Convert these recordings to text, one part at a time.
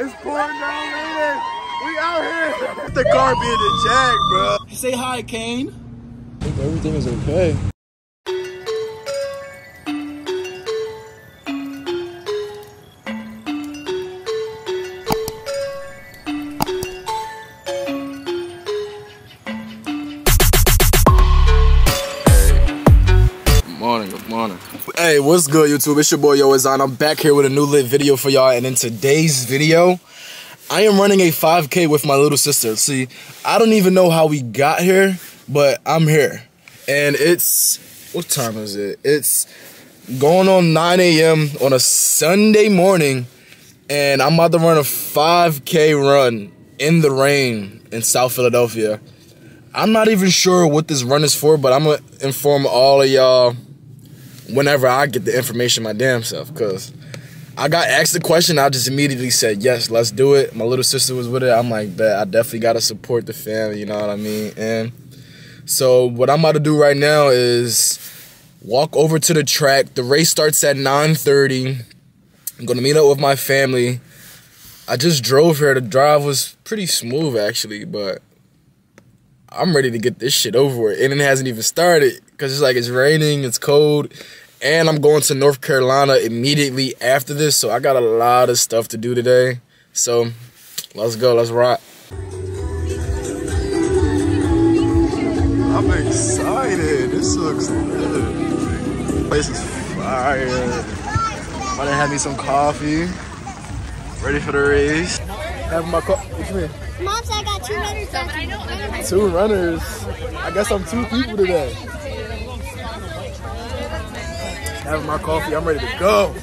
It's pouring down raining. We out here. Let the car be in the jack, bro. Say hi, Kane. I think everything is okay. Hey, what's good, YouTube? It's your boy Yo its Zah. I'm back here with a new lit video for y'all, and in today's video, I am running a 5K with my little sister. See, I don't even know how we got here, but I'm here, and it's what time is it? It's going on 9 a.m. on a Sunday morning, and I'm about to run a 5K run in the rain in South Philadelphia. I'm not even sure what this run is for, but I'm gonna inform all of y'all whenever I get the information my damn self. Cause I got asked the question, I just immediately said yes, let's do it. My little sister was with it. I'm like, bet I definitely gotta support the family, you know what I mean? And so what I'm about to do right now is walk over to the track. The race starts at 9:30. I'm gonna meet up with my family. I just drove here. The drive was pretty smooth actually, but I'm ready to get this shit over with. And it hasn't even started because it's like it's raining, it's cold, and I'm going to North Carolina immediately after this. So I got a lot of stuff to do today. So let's go, let's rock. I'm excited. This looks good. Place is fire. About to have me some coffee. Ready for the race. Have my coffee. What you mean? Mom said I got two runners. Two runners. I guess I'm two people today. Having my coffee, I'm ready to go.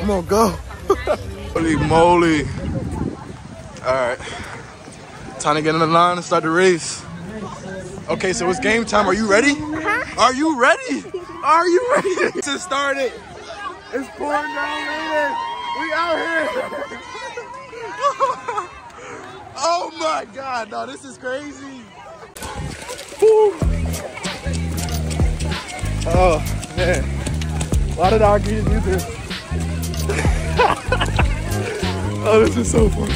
I'm gonna go. Holy moly. Alright. Time to get in the line and start the race. Okay, so it's game time. Are you ready? Uh-huh. Are you ready? Are you ready to start it? It's pouring down raining. We out here. Oh my god, no, this is crazy. Woo. Oh man. Why did I agree to do this? oh, this is so fun.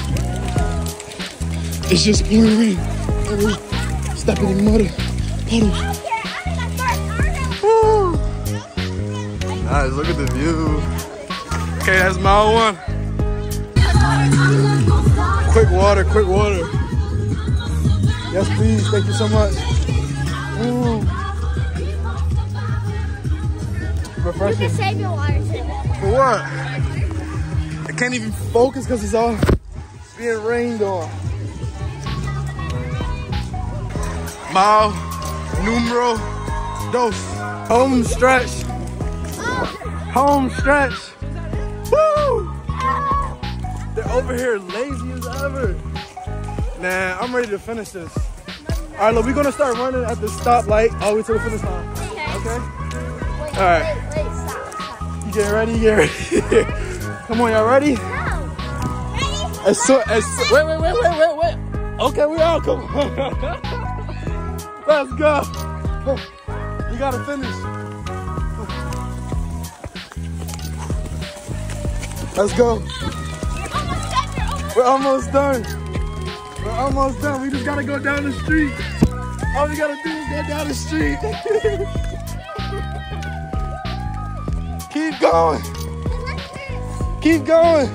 It's just pouring rain. And we're stepping in mud. Puddles. Nice, look at the view. Okay, that's mile one. Quick water, quick water. Yes, please. Thank you so much. Ooh. You can save your water. For what? I can't even focus because it's all being rained on. Mile numero dos. Home stretch. Home stretch. Woo! They're over here lazy as ever. Nah, I'm ready to finish this. All right, look, we're gonna start running at the stoplight all the way to the finish line. Okay? Wait, All right. Wait, stop. You get ready, you get ready. Come on, y'all ready? No. Ready? As soon as soon, wait, wait, wait, wait, wait, wait. Okay, we all come. Let's go. We gotta finish. Let's go. We're almost done. We're almost done. We just gotta go down the street. All we gotta do is go down the street. Keep going. Keep going.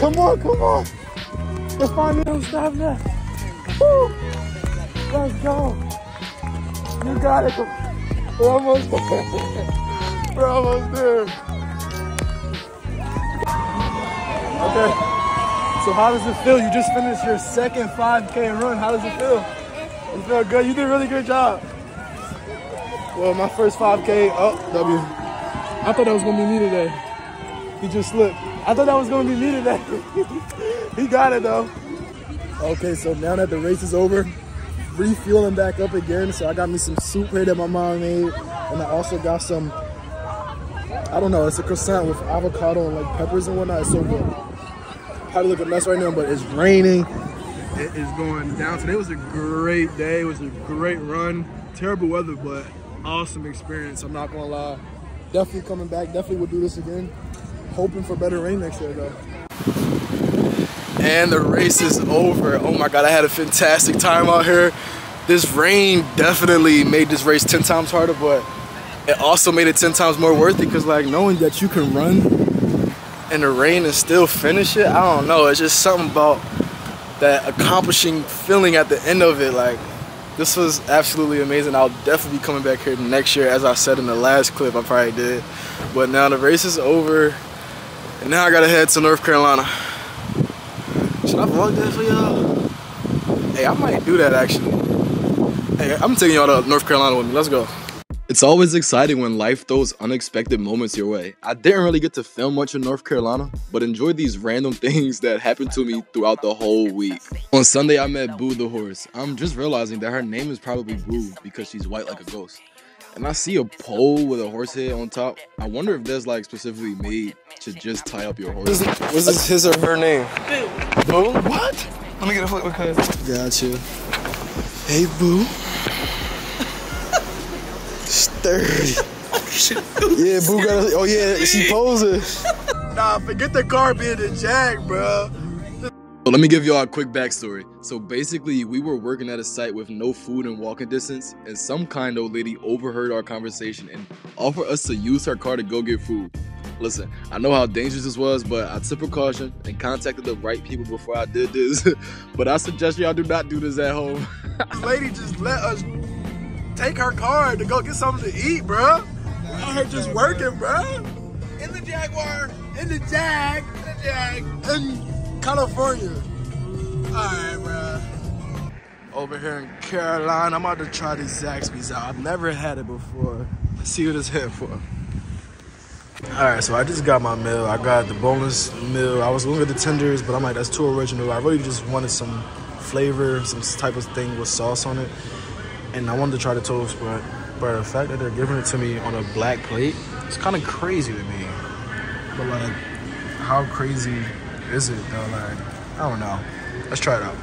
Come on, come on. Let's find me stop now. Woo. Let's go. You got it. We're almost there. We're almost there. Okay. So how does it feel? You just finished your second 5K run. How does it feel? You feel good? You did a really good job. Well, my first 5K, oh, W. I thought that was gonna be me today. He just slipped. I thought that was gonna be me today. he got it though. Okay, so now that the race is over, refueling back up again. So I got me some soup here that my mom made, and I also got some. I don't know. It's a croissant with avocado and like peppers and whatnot. It's so good. Probably look a mess right now, but it's raining. It is going down. Today was a great day. It was a great run. Terrible weather, but awesome experience. I'm not gonna lie. Definitely coming back. Definitely would do this again. Hoping for better rain next year though. And the race is over. Oh my God, I had a fantastic time out here. This rain definitely made this race 10 times harder, but it also made it 10 times more worth it because like knowing that you can run in the rain and still finish it, I don't know. It's just something about that accomplishing feeling at the end of it. Like this was absolutely amazing. I'll definitely be coming back here next year, as I said in the last clip I probably did. But now the race is over, and now I gotta head to North Carolina. Should I vlog that for y'all? Hey, I might do that actually. Hey, I'm taking y'all to North Carolina with me. Let's go. It's always exciting when life throws unexpected moments your way. I didn't really get to film much in North Carolina, but enjoyed these random things that happened to me throughout the whole week. On Sunday, I met Boo the horse. I'm just realizing that her name is probably Boo because she's white like a ghost. And I see a pole with a horse head on top. I wonder if that's like specifically made to just tie up your horse. Was this his or her name? Boo. Boo? What? Let me get a flip because Gotcha. Hey, Boo. Sturdy. yeah, Boo got. A, oh yeah, she posing. Nah, forget the car being the jack, bro. So let me give y'all a quick backstory. So basically, we were working at a site with no food and walking distance, and some kind old lady overheard our conversation and offered us to use her car to go get food. Listen, I know how dangerous this was, but I took precaution and contacted the right people before I did this. but I suggest y'all do not do this at home. this lady just let us take her car to go get something to eat, bro. Out here just working, bro. In the Jaguar, in the Jag, in the Jag, in California. All right, bro. Over here in Carolina, I'm about to try these Zaxby's out. I've never had it before. Let's see what it's here for. All right, so I just got my meal. I got the boneless meal. I was going to get the tenders, but I'm like, that's too original. I really just wanted some flavor, some type of thing with sauce on it. And I wanted to try the toast, but, but the fact that they're giving it to me on a black plate, it's kind of crazy to me. But like, how crazy is it though? Like, I don't know. Let's try it out.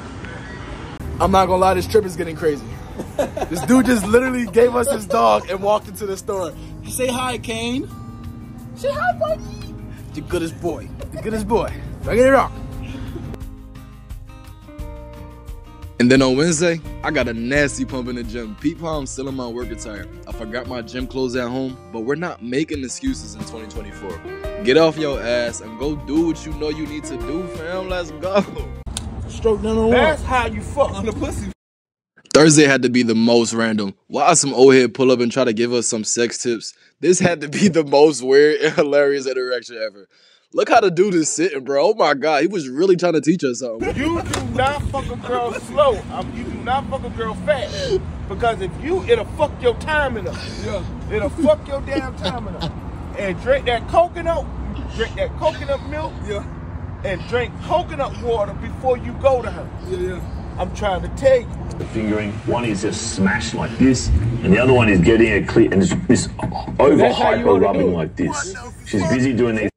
I'm not gonna lie, this trip is getting crazy. this dude just literally gave us his dog and walked into the store. Say hi, Kane. Say hi, buddy. The goodest boy. The goodest boy. Don't get it wrong. And then on Wednesday, I got a nasty pump in the gym. Peep how I'm still in my work attire. I forgot my gym clothes at home, but we're not making excuses in 2024. Get off your ass and go do what you know you need to do, fam. Let's go. Stroke down oh on that's how you fuck on the pussy. Thursday had to be the most random. Why some old head pull up and try to give us some sex tips? This had to be the most weird and hilarious interaction ever. Look how the dude is sitting, bro. Oh my god, he was really trying to teach us something. You do not fuck a girl slow. Um, you do not fuck a girl fast. Because if you, it'll fuck your timing up. Yeah. It'll fuck your damn timing up. And drink that coconut, drink that coconut milk. Yeah. And drink coconut water before you go to her. Yeah, yeah. I'm trying to tell you. The fingering, one is just smashed like this, and the other one is getting a clear and it's this over That's how you hyper rubbing like this. She's busy doing these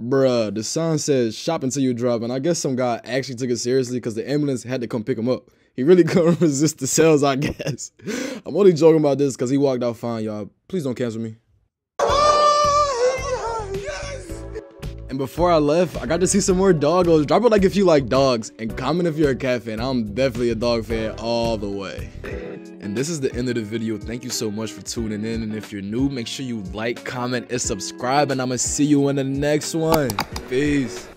Bruh, the sign says shop until you drop, and I guess some guy actually took it seriously because the ambulance had to come pick him up. He really couldn't resist the sales, I guess. I'm only joking about this because he walked out fine, y'all. Please don't cancel me. And before I left, I got to see some more doggos. Drop a like if you like dogs, and comment if you're a cat fan. I'm definitely a dog fan all the way. And this is the end of the video. Thank you so much for tuning in. And if you're new, make sure you like, comment, and subscribe. And I'm going to see you in the next one. Peace.